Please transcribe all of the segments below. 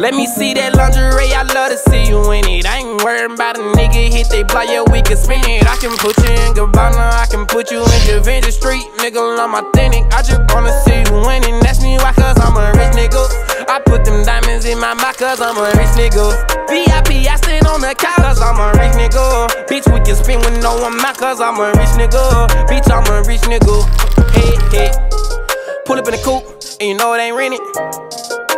Let me see that lingerie, I love to see you in it. I ain't worried about a nigga hit they block, yeah, we can spin it. I can put you in Gabbana, I can put you in Givenchy Street, nigga, I'm authentic. I just wanna see you winning. Ask me why, cause I'm a rich nigga. I put them diamonds in my mouth, cause I'm a rich nigga. VIP, I sit on the couch, cause I'm a rich nigga. Bitch, we can spin with no one mouth, cause I'm a rich nigga. Bitch, I'm a rich nigga. Hey, hey. Pull up in the coupe, and you know it ain't rented.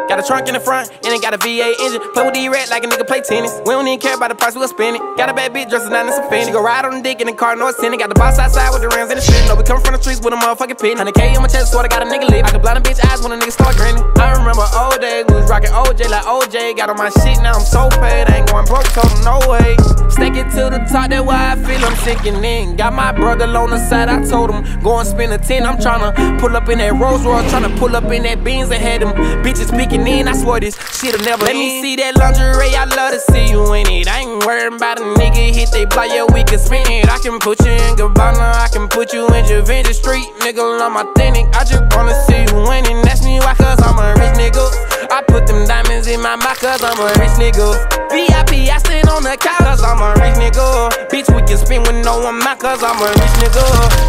Got a trunk in the front, and it got a V8 engine. Play with D-Rat like a nigga play tennis. We don't even care about the price, we'll spend it. Got a bad bitch dressed down in some fanny. Go ride on the dick in the car, no sending. Got the boss outside with the rims and the shit. No, we come from the streets with a motherfucking pin. 100K on my chest, swear I got a nigga lit. I can blind a bitch eyes when a nigga start grinning. I remember old days, we was rocking OJ like OJ. Got on my shit, now I'm so paid. I ain't going broke, told him no way. Stick it to the top, that's why I feel I'm sinking in. Got my brother on the side, I told him, go and spend a 10. I'm tryna pull up in that Rolls Royce, tryna pull up in that Benz and had them bitches speaking in. I swear this shit'll never Let me see that lingerie, I love to see you in it. I ain't worried about a nigga hit they block, yeah, we can spin it. I can put you in Gabbana, I can put you in Givenchy Street, nigga, I'm authentic. I just wanna see you winning. Ask me why, cause I'm a rich nigga. In my mouth, cause I'm a rich nigga. VIP, I sit on the couch, cause I'm a rich nigga. Bitch, we can spin with no one mouth, cause I'm a rich nigga.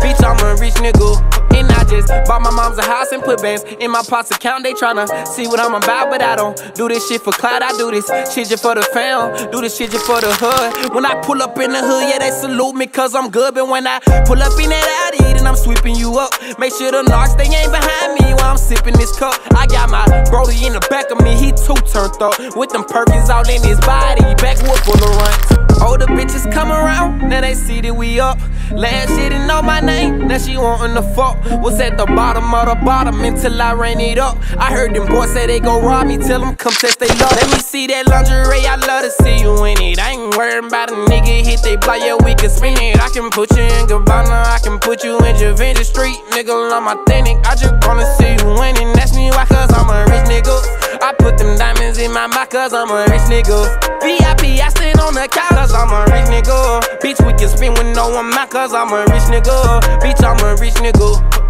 Bitch, I'm a rich nigga. And I just bought my mom's a house and put bands in my pots account. They tryna see what I'm about, but I don't do this shit for clout. I do this shit just for the fam, do this shit just for the hood. When I pull up in the hood, yeah, they salute me cause I'm good. But when I pull up in that Audi, then I'm sweeping you up. Make sure the narcs, they ain't behind me while I'm sipping this cup. I got my Brody in the back of me, he too turned up. With them Perkins all in his body, backwood full of runs. Older bitches come around, now they see that we up. Last shit didn't know my name, now she wantin' to fuck. Was at the bottom of the bottom until I ran it up. I heard them boys say they gon' rob me, tell them come test they love. Let me see that lingerie, I love to see you in it. I ain't worried about a nigga hit they block, yeah, we can spin it. I can put you in Gabbana, I can put you in Givenchy Street, nigga, I'm authentic. I just wanna see you winning. Ask me why, cause I'm a rich nigga. I put them diamonds in my mouth, cause I'm a rich nigga. VIP, I sit on the couch, cause I'm a rich nigga. Bitch, we can spin with no one cause I'm a rich nigga. Bitch, I'm a rich nigga.